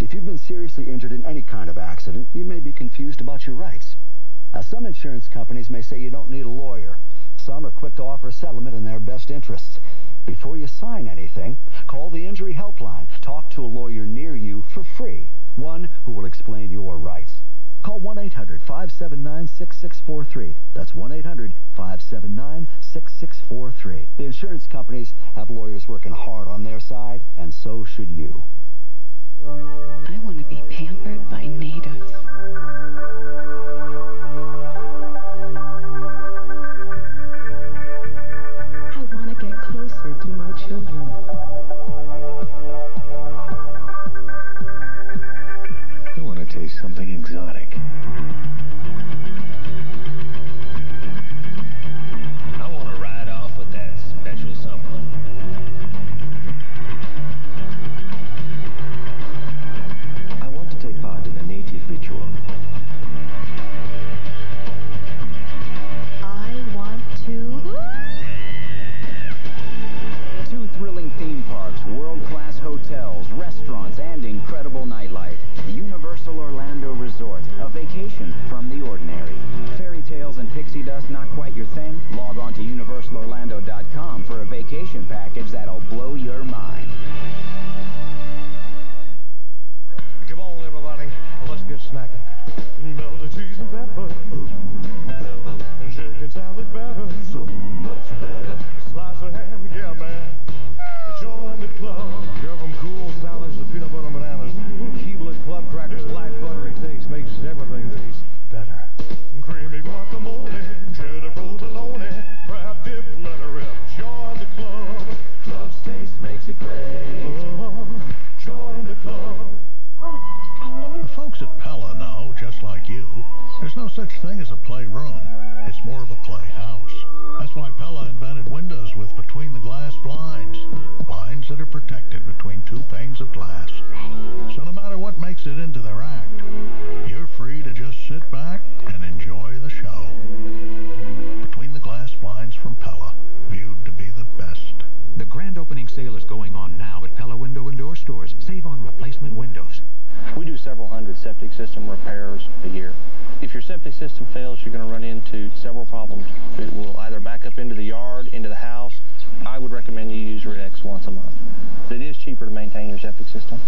If you've been seriously injured in any kind of accident, you may be confused about your rights. Now, some insurance companies may say you don't need a lawyer. Some are quick to offer settlement in their best interests. Before you sign anything, call the injury helpline. Talk to a lawyer near you for free, one who will explain your rights. Call 1-800-579-6643. That's 1-800-579-6643. The insurance companies have lawyers working hard on their side, and so should you. I want to be pampered by natives. I want to get closer to my children. I want to taste something exotic. Going on now at Pella Window and Door Stores. Save on replacement windows. We do several hundred septic system repairs a year. If your septic system fails, you're going to run into several problems. It will either back up into the yard, into the house. I would recommend you use Rid-X once a month. It is cheaper to maintain your septic system,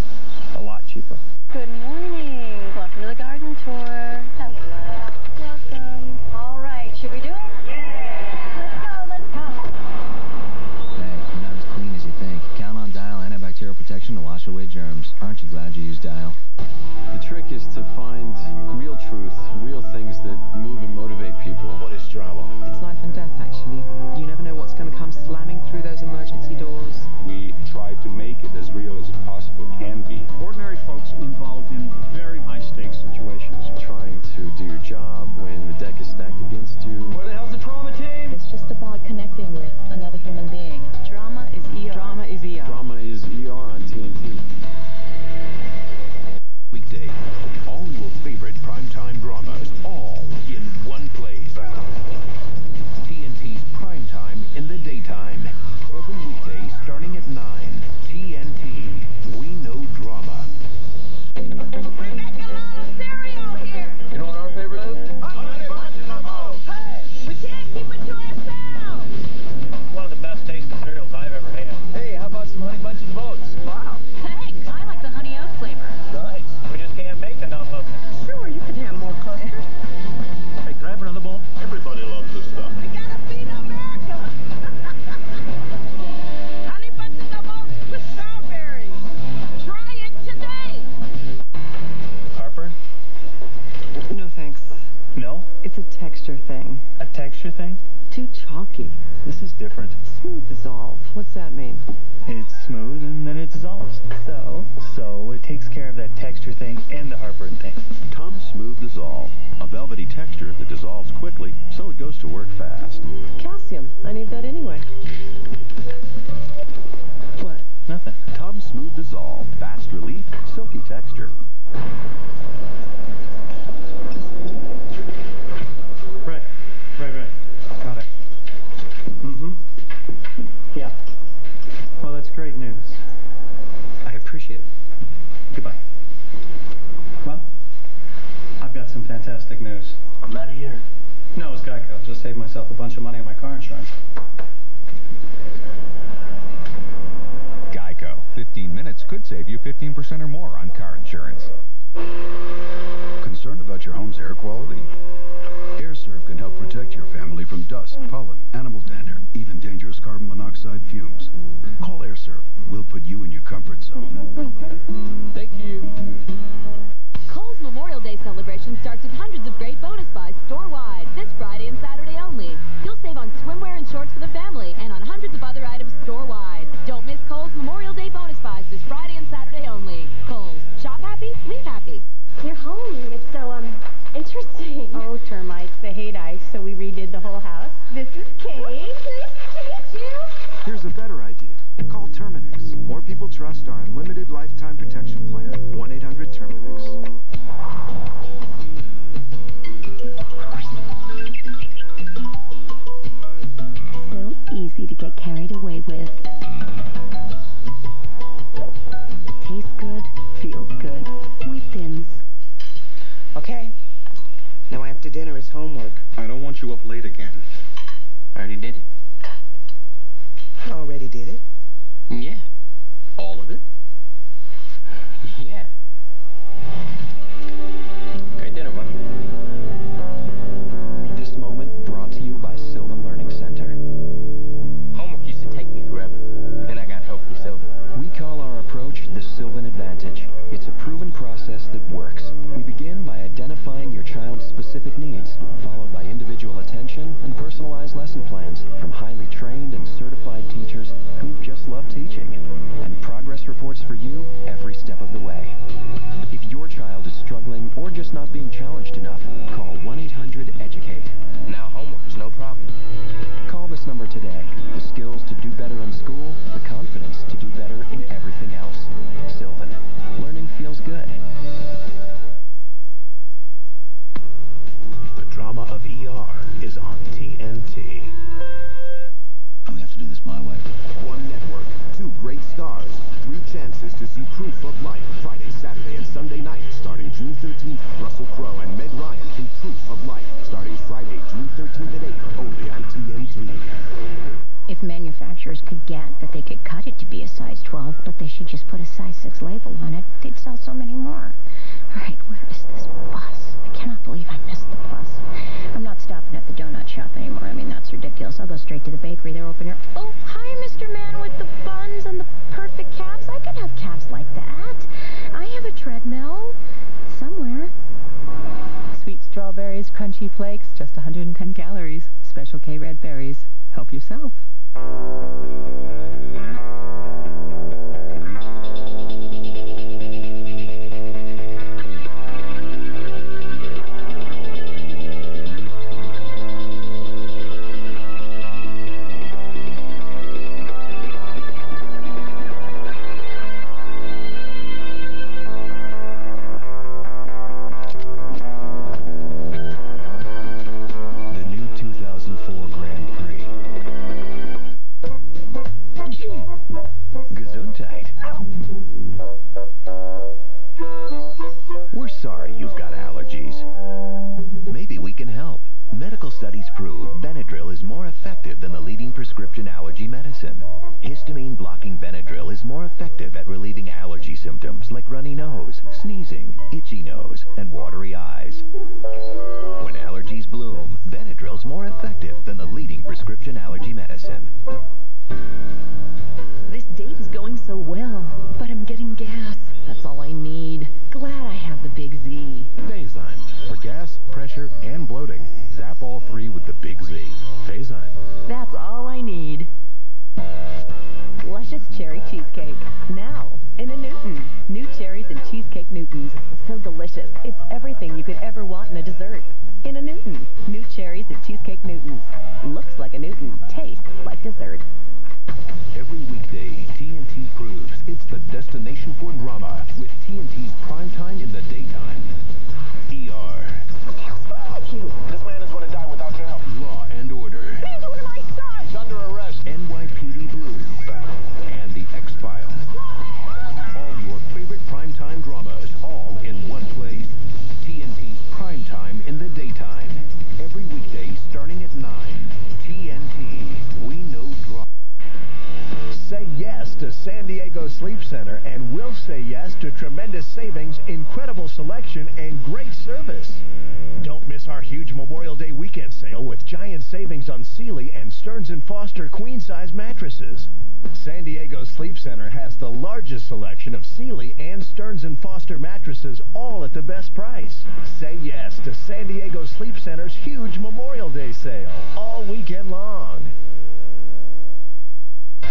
a lot cheaper. Good morning. Welcome to the garden tour. Hello. Welcome. All right, should we do it? Antibacterial protection to wash away germs. Aren't you glad you used Dial? The trick is to find real truth, real things that move and motivate people. What is drama? It's life and death, actually. You never know what's going to come slamming through those emergency doors. We try to make it as real as it possibly can be. Ordinary folks involved in very high-stakes situations. Trying to do your job when the deck is stacked against you. Where the hell's the trauma team? It's just about connecting with another human being. TNT. Weekday. All your favorite primetime dramas, all in one place. TNT's Primetime in the Daytime. Every weekday starting at 9. Texture thing? Too chalky. This is different. Smooth dissolve. What's that mean? It's smooth and then it dissolves. So? So it takes care of that texture thing and the heartburn thing. Tums Smooth Dissolve. A velvety texture fantastic news. I'm out of here. No, it's Geico. Just saved myself a bunch of money on my car insurance. Geico. 15 minutes could save you 15% or more on car insurance. Concerned about your home's air quality? AirServe can help protect your family from dust, pollen, animal dander, even dangerous carbon monoxide fumes. Call AirServe. We'll put you in your comfort zone. Thank you. Kohl's Memorial Day celebration starts with hundreds of great bonus buys store-wide this Friday and Saturday only. You'll save on swimwear and shorts for the family and on hundreds of other items store-wide. Don't miss Kohl's Memorial Day bonus buys this Friday and Saturday only. Kohl's. Shop happy, leave happy. Your home, it's so, um, interesting. Oh, termites, they hate ice, so we redid the whole house. This is Kate. Nice to meet you. Here's a better idea. Call Terminix. More people trust our unlimited lifetime protection easy to get carried away with. Tastes good, feels good. Wheat Thins. Okay. Now after dinner is homework. I don't want you up late again. I already did it. You Already did it. Yeah. Stars, three chances to see proof of life. Friday, Saturday, and Sunday night, starting June 13th. Russell Crowe and Meg Ryan in Proof of Life, starting Friday, June 13th at 8, only on TNT. If manufacturers could get that they could cut it to be a size 12, but they should just put a size 6 label on it, they'd sell so many more. All right, where is this bus? I cannot believe I missed the bus. I'm not stopping at the donut shop anymore. I mean, that's ridiculous. I'll go straight to the bakery. They're open here. Oh, hi, Mr. Man with the buns and the perfect calves. I could have calves like that. I have a treadmill somewhere. Sweet strawberries, crunchy flakes, just 110 calories. Special K red berries. Help yourself. Runny nose, sneezing, itchy nose, and watery eyes. When allergies bloom, Benadryl's more effective than the leading prescription allergy medicine. This date is going so well, but I'm getting gas. That's all I need. Glad I have the Big Z. Phazyme. For gas, pressure, and bloating. Zap all three with the Big Z. Phazyme. That's all I need. Luscious cherry cheesecake. Now, in a Newton. New cherries and cheesecake Newtons. So delicious. It's everything you could ever want in a dessert. In a Newton. New cherries and cheesecake Newtons. Looks like a Newton. Tastes like dessert. Every weekday, TNT proves it's the destination for drama with TNT's primetime starting at 9. TNT. We know drama. Say yes to San Diego Sleep Center and we'll say yes to tremendous savings, incredible selection, and great service. Don't miss our huge Memorial Day weekend sale with giant savings on Sealy and Stearns & Foster queen-size mattresses. San Diego Sleep Center has the largest selection of Sealy and Stearns & Foster mattresses all at the best price. Say yes to San Diego Sleep Center's huge Memorial Day sale all weekend long.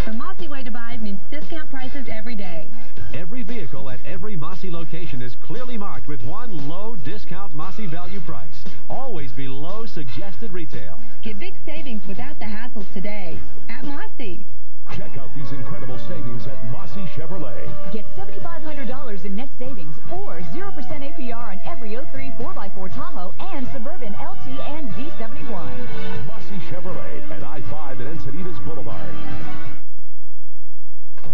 The Mossy way to buy means discount prices every day. Every vehicle at every Mossy location is clearly marked with one low discount Mossy value price. Always below suggested retail. Get big savings without the hassles today at Mossy. Check out these incredible savings at Mossy Chevrolet. Get $7,500 in net savings or 0% APR on every 03 4x4 Tahoe and Suburban LT and Z71. Mossy Chevrolet at I-5 and Encinitas Boulevard.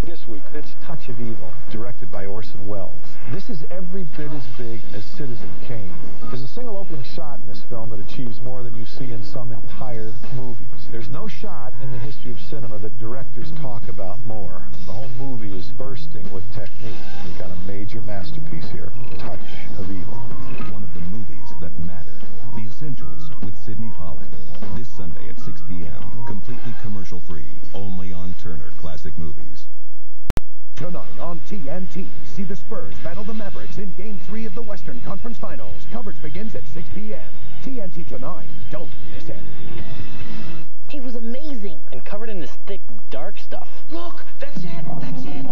This week, it's Touch of Evil, directed by Orson Welles. This is every bit as big as Citizen Kane. There's a single opening shot in this film that achieves more than you see in some entire movies. There's no shot in the history of cinema that directors talk about more. The whole movie is bursting with technique. We've got a major masterpiece here, Touch of Evil. One of the movies that matter. The Essentials with Sydney Pollack. This Sunday at 6 p.m. Completely commercial free. Only on Turner Classic Movies. Tonight on TNT, see the Spurs battle the Mavericks in Game 3 of the Western Conference Finals. Coverage begins at 6 p.m. TNT tonight. Don't miss it. It was amazing. And covered in this thick, dark stuff. Look, that's it. That's it.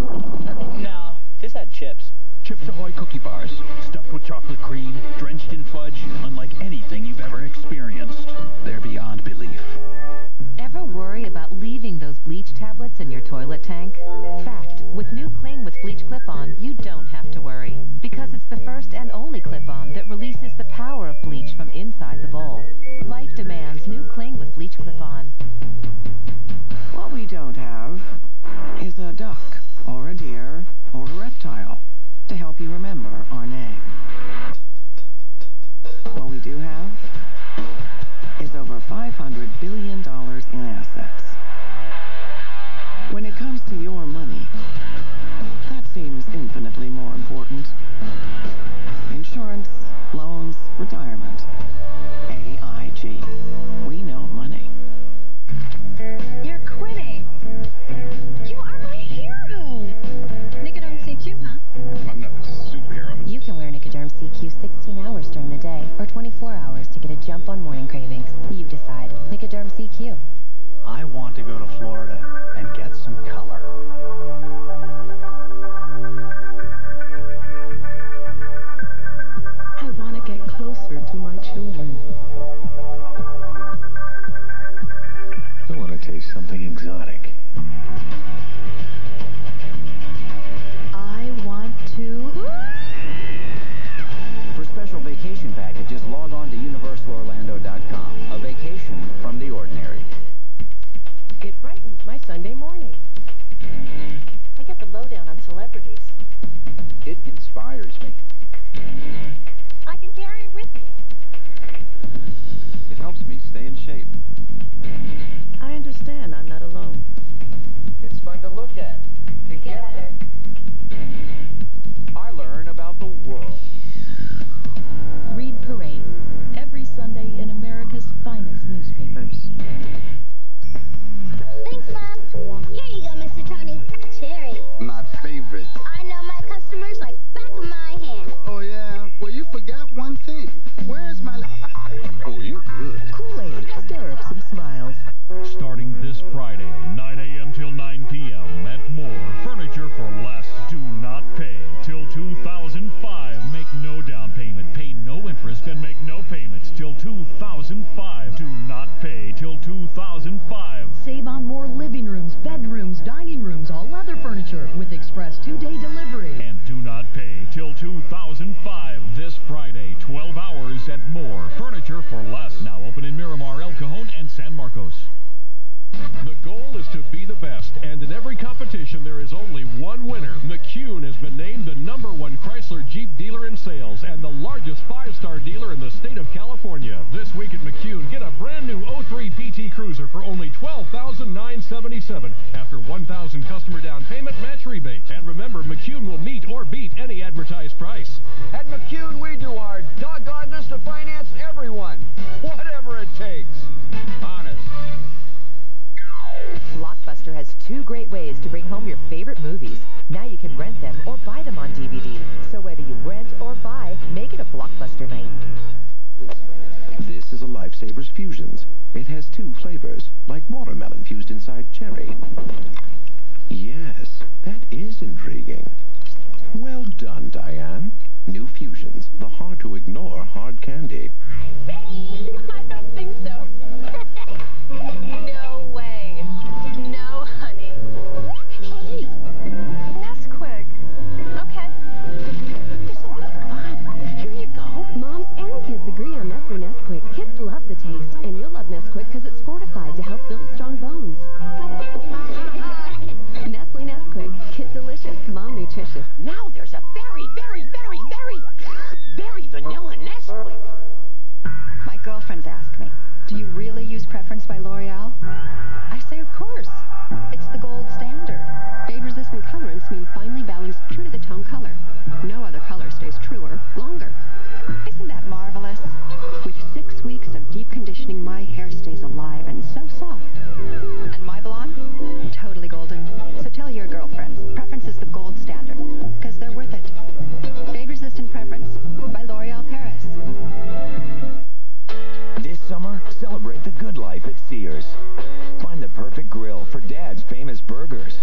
No, this had chips. Chips Ahoy cookie bars, stuffed with chocolate cream, drenched in fudge, unlike anything you've ever experienced. They're beyond belief. Leaving those bleach tablets in your toilet tank? Fact, with new Cling with Bleach Clip-On, you don't have to worry. Because it's the first and only clip-on that releases the power of bleach from inside the bowl. Life demands new Cling with Bleach Clip-On. What we don't have is a duck, or a deer, or a reptile to help you remember our name. What we do have is over $500 billion in assets. When it comes to your money, that seems infinitely more important. Insurance, loans, retirement. AIG. We know money. You're quitting. You are my hero. Nicoderm CQ, huh? I'm not a superhero. You can wear Nicoderm CQ 16 hours during the day or 24 hours to get a jump on morning cravings. You decide. Nicoderm CQ. I want to go to Florida and get some color. I want to get closer to my children. I want to taste something exotic. I want to... For special vacation packages, log on to universalorlando.com. A vacation from the ordinary. It brightens my Sunday morning. I get the lowdown on celebrities. It inspires me. I can carry it with me. It helps me stay in shape. I understand I'm pay 2005. This Friday, 12 hours at More Furniture for Less. Now open in Miramar, El Cajon, and San Marcos. The goal is to be the best, and in every competition there is only one winner. McCune has been named the number one Chrysler Jeep dealer in sales and the largest five-star dealer in the state of California. This week at McCune, get a brand new 03 PT Cruiser for only $12,977 after 1000 customer down payment match rebate. And remember, McCune will meet or beat any advertised price. At McCune, we do our doggonedest to finance everyone, whatever it takes. Honest. Blockbuster has two great ways to bring home your favorite movies. Now you can rent them or buy them on DVD. So whether you rent or buy, make it a Blockbuster night. This is a Lifesavers Fusions. It has two flavors, like watermelon fused inside cherry. Yes, that is intriguing. Well done, Diane. New Fusions, the hard-to-ignore hard candy. I'm ready. I don't think so. no love the taste, and you'll love Nesquik because it's fortified to help build strong bones. Nestle Nesquik. Kid delicious, mom nutritious. Now there's a very, very, very, very, very vanilla Nesquik. My girlfriends ask me, do you really use Preference by L'Oreal? I say, of course. It's the gold standard. Fade-resistant colorants mean finely balanced, true to the tone color. No other color stays truer, longer. Isn't that marvelous? With six weeks of deep conditioning, my hair stays alive and so soft. And my blonde? Totally golden. So tell your girlfriends, Preference is the gold standard. Because they're worth it. Fade-resistant Preference by L'Oreal Paris. This summer, celebrate the good life at Sears. Find the perfect grill for Dad's famous burgers.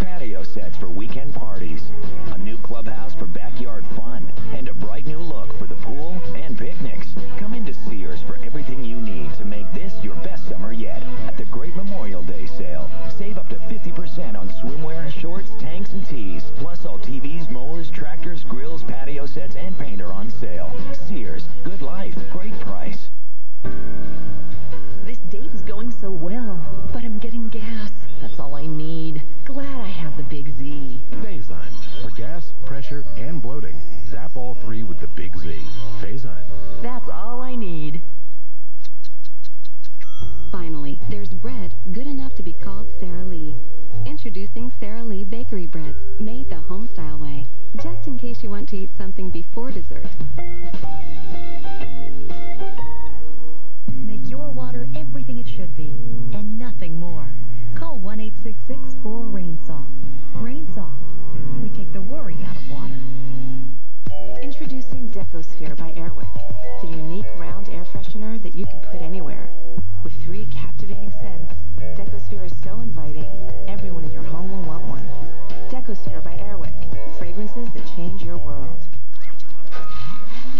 Patio sets for weekend parties. A new clubhouse for backyard fun. And a bright new look for the pool and picnics. Come into Sears for everything you need to make this your best summer yet at the Great Memorial Day sale. Save up to 50% on swimwear, shorts, tanks, and tees. Plus all TVs, pressure, and bloating. Zap all three with the Big Z. Phazyme. That's all I need. Finally, there's bread good enough to be called Sara Lee. Introducing Sara Lee Bakery Breads, made the home-style way. Just in case you want to eat something before dessert. Make your water everything it should be, and nothing more. Call 1-866-4-RAIN-SOFT. RainSoft. We take the worry out of water. Introducing DecoSphere by Airwick, the unique round air freshener that you can put anywhere. With three captivating scents, DecoSphere is so inviting, everyone in your home will want one. DecoSphere by Airwick, fragrances that change your world.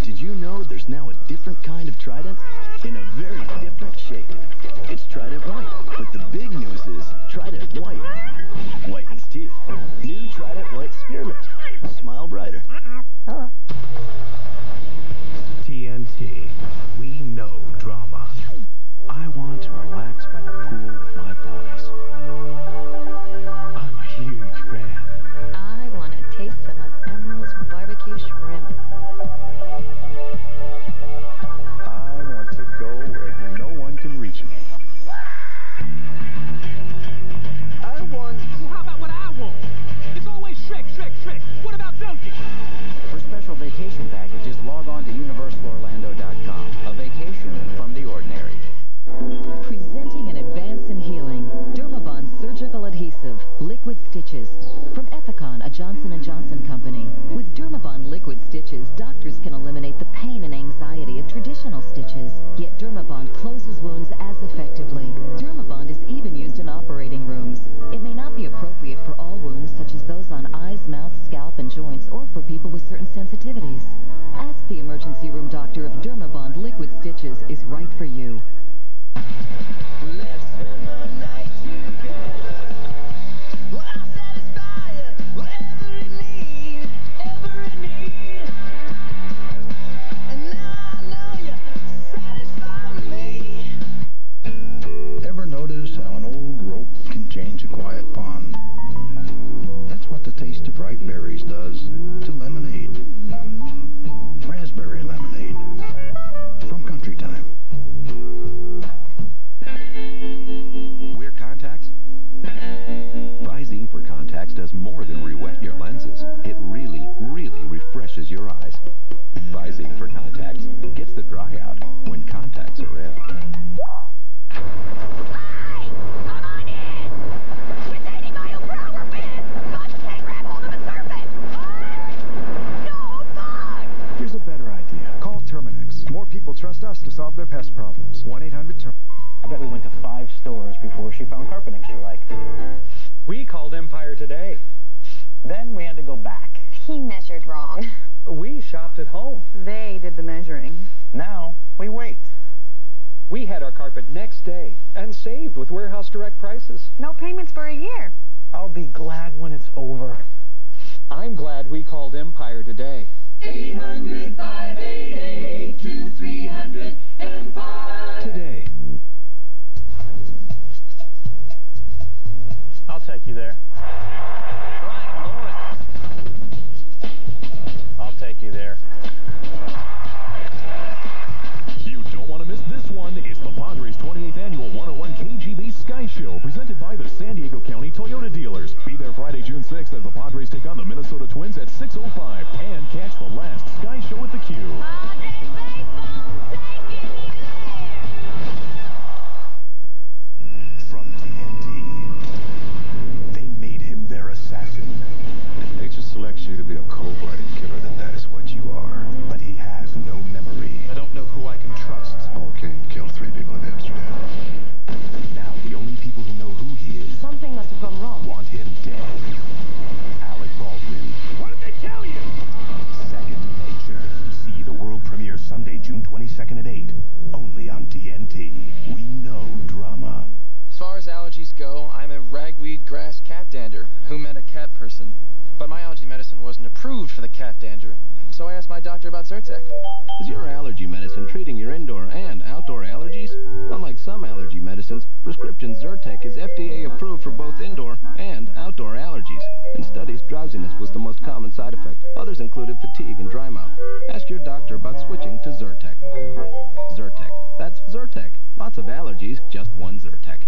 Did you know there's now a different kind of Trident? In a very different shape. It's Trident White. But the big news is Trident White. Whitens teeth. New Trident White Spearmint. Smile brighter. TNT. We know drama. I want Stitches. From Ethicon, a Johnson & Johnson company. With Dermabond Liquid Stitches, doctors can eliminate the pain and anxiety of traditional stitches. Yet Dermabond closes wounds as effectively. Dermabond is even used in operating rooms. It may not be appropriate for all wounds, such as those on eyes, mouth, scalp, and joints, or for people with certain sensitivities. Ask the emergency room doctor if Dermabond Liquid Stitches is right for you. More people trust us to solve their pest problems. 1-800-TERM. I bet we went to five stores before she found carpeting she liked. We called Empire today. Then we had to go back. He measured wrong. We shopped at home. They did the measuring. Now we wait. We had our carpet next day and saved with warehouse direct prices. No payments for a year. I'll be glad when it's over. I'm glad we called Empire today. 800 588 2300 Today. I'll take you there. I'll take you there. You don't want to miss this one. It's the Padres 28th Annual 101 KGB Sky Show, presented by the San Diego County Toyota dealers. Be there Friday, June 6th as the Padres take on the Minnesota Twins at 6.05. And catch the last Sky Show at the Q. on TNT. We know drama. As far as allergies go, I'm a ragweed grass cat dander who met a cat person. But my allergy medicine wasn't approved for the cat dander, so I asked my doctor about Zyrtec. Is your allergy medicine treating your indoor and outdoor allergies? Unlike some allergy medicines, prescription Zyrtec is FDA approved for both indoor and outdoor allergies. In studies, drowsiness was the most common side effect. Others included fatigue and dry mouth. Ask your doctor of allergies, just one Zyrtec.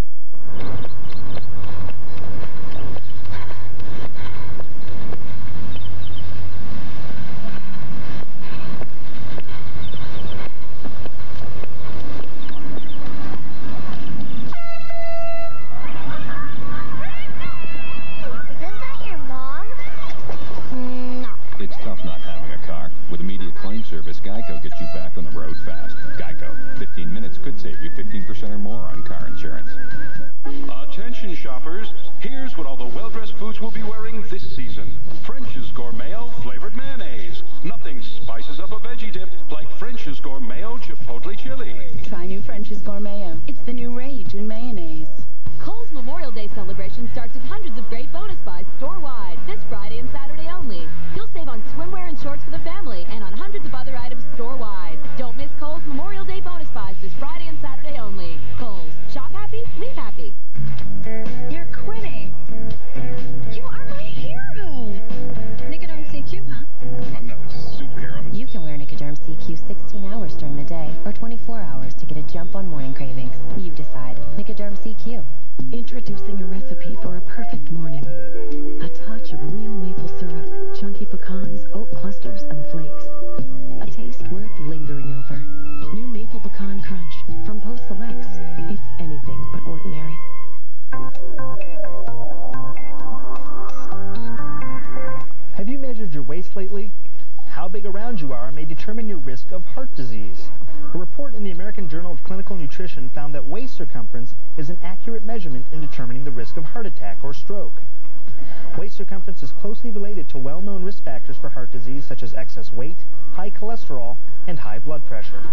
Isn't that your mom? No. It's tough not having a car. With immediate claim service, Geico gets you back on the road fast. Geico. 15 minutes could save you 15% or more on car insurance. Attention shoppers, here's what all the well-dressed foods will be wearing this season. French's Gourmayo flavored mayonnaise. Nothing spices up a veggie dip like French's Gourmayo Chipotle Chili. Try new French's Gourmayo. It's the new rage in mayonnaise. Kohl's Memorial Day celebration starts with hundreds of great bonus buys store-wide this Friday and Saturday only. You'll save on swimwear and shorts for the family and on hundreds of other items store-wide. Don't miss Kohl's Memorial Day bonus buys this Friday and Saturday only. Kohl's. Shop happy, leave happy. CQ 16 hours during the day or 24 hours to get a jump on morning cravings. You decide. Nicoderm CQ. Introducing a recipe for a perfect morning. A touch of real maple syrup, chunky pecans, oat clusters, and flakes. A taste worth lingering over. New Maple Pecan Crunch from Post Selects. It's anything but ordinary. Have you measured your waist lately? How big around you are may determine your risk of heart disease. A report in the American Journal of Clinical Nutrition found that waist circumference is an accurate measurement in determining the risk of heart attack or stroke. Waist circumference is closely related to well-known risk factors for heart disease such as excess weight, high cholesterol, and high blood pressure.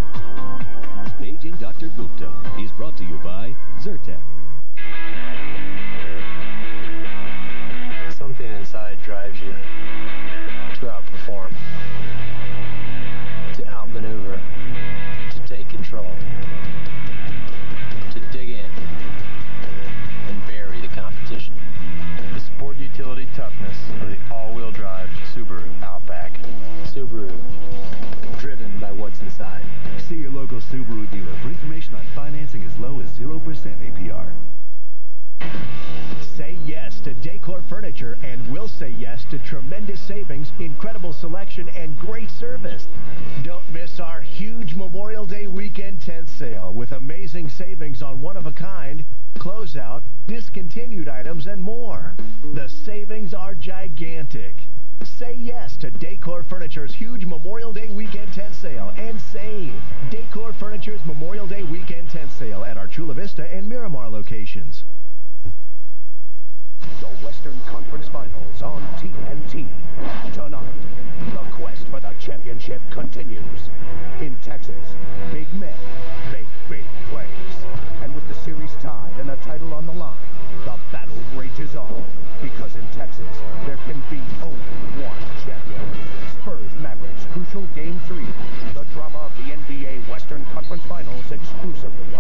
Paging Dr. Gupta is brought to you by Zyrtec. Something inside drives you to outperform, control, to dig in and bury the competition. The sport utility toughness of the all-wheel drive Subaru Outback. Subaru, driven by what's inside. See your local Subaru dealer for information on financing as low as 0% APR. Say yes to Decor Furniture and we'll say yes to tremendous savings, incredible selection, and great service. Don't miss our huge Memorial Day weekend tent sale with amazing savings on one-of-a-kind, closeout, discontinued items, and more. The savings are gigantic. Say yes to Decor Furniture's huge Memorial Day weekend tent sale and save. Decor Furniture's Memorial Day weekend tent sale at our Chula Vista and Miramar locations. The Western Conference Finals on TNT. Tonight, the quest for the championship continues. In Texas, big men make big plays. And with the series tied and a title on the line, the battle rages on. Because in Texas, there can be only one champion. Spurs Mavericks Crucial Game 3. The drama of the NBA Western Conference Finals exclusively